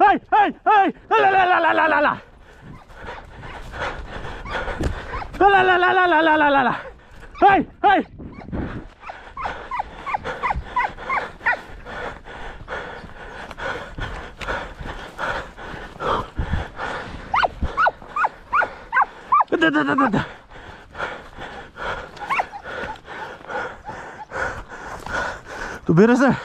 ¡Ay, ay, ay! ¡La, la, la, la, la, la, la! ¡La, la, la, la, la, la, la, la! ¡Ay, ay! Добирайся.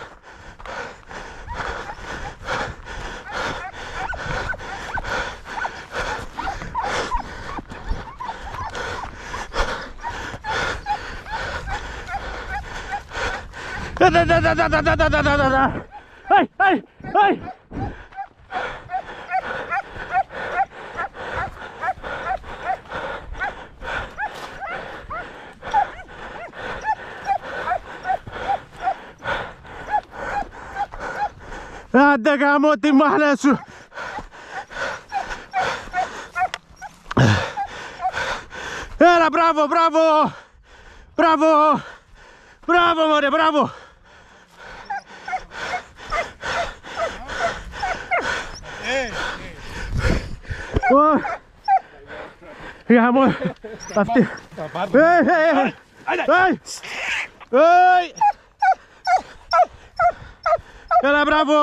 Да, да, да, да, да, да, да, да, да, да, да. Ай, ай, ай. Άντε γαμώ τη μάνα σου. Έλα μπράβο μπράβο. Μπράβο. Μπράβο μωρέ μπράβο. Γαμώ Αυτή. Ει! Ει! Ει! Ela é bravo!